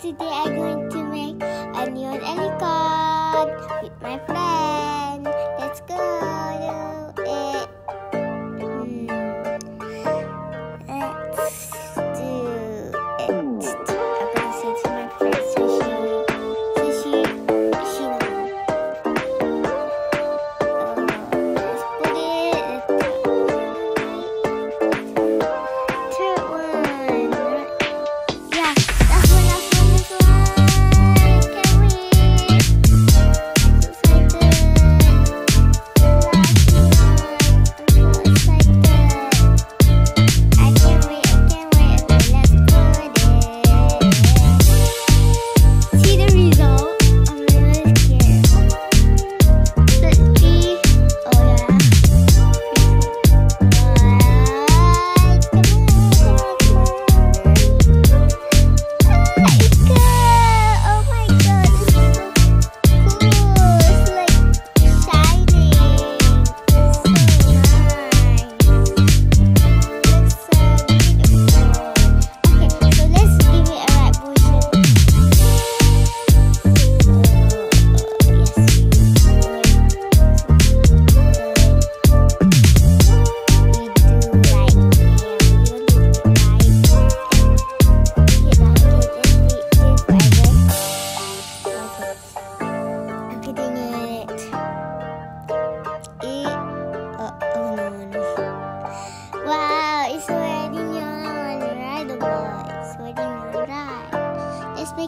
Today I'm going to make a neon card with my friends.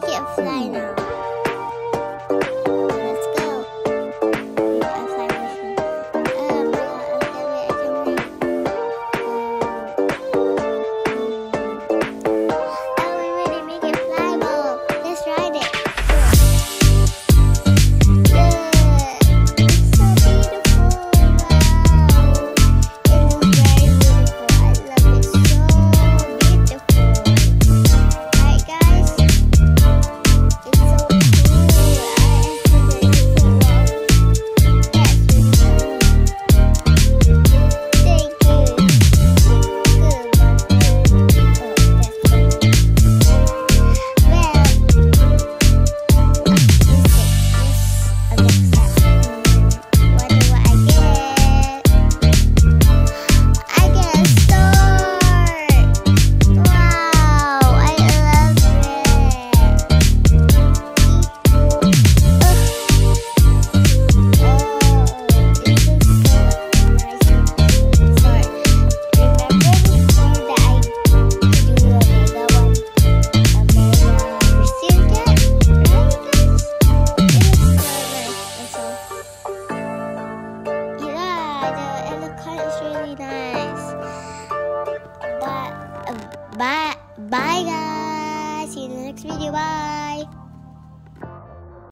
make it fly now. Bye. Bye, guys. See you in the next video. Bye.